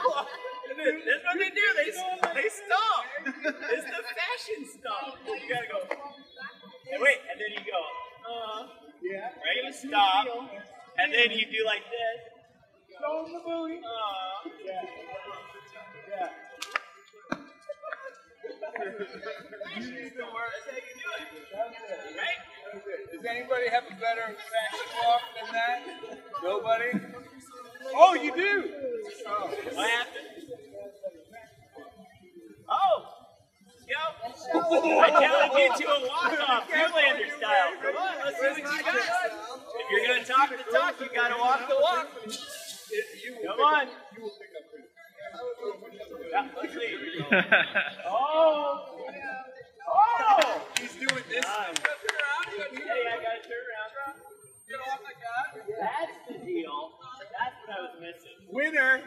That's what they do. They they stomp. It's the fashion stomp. You gotta go. And wait, and then you go. Uh, Yeah. right? You stop, and then you do like this. Show the booty. Uh, Yeah. Yeah. you need to work. That's how you do it, That's it. right? That's it. Does anybody have a better fashion walk than that? Nobody? Oh, you do? Oh. What happened? Oh! Yo! I challenge you to a walk-off, Zoolander style. Come on, let's see what you got. If you're gonna talk the talk, you gotta walk the walk. Come on. Yeah, let's see. Oh! Oh! He's doing this. Nice. Hey, I gotta turn around. That's the deal. That's what I was missing. Winner.